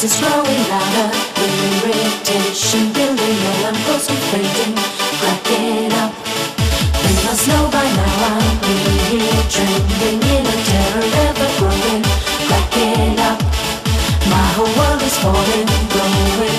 It's growing louder, the radiation building and I'm concentrating, crack it up. We must know by now I'm here trembling in a terror ever growing, crack it up. My whole world is falling, growing.